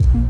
Mm-hmm.